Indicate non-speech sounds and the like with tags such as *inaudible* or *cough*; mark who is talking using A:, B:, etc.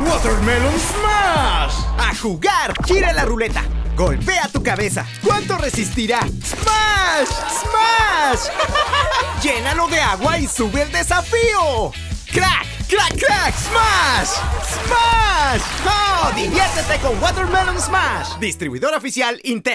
A: Watermelon Smash.
B: A jugar. Gira la ruleta. Golpea tu cabeza. ¿Cuánto resistirá? ¡Smash! ¡Smash! *laughs* Llénalo de agua y sube el desafío. ¡Crack! ¡Crack! ¡Crack! ¡Smash! ¡Smash! ¡Oh! ¡Diviértete con Watermelon Smash! Distribuidor oficial Intec.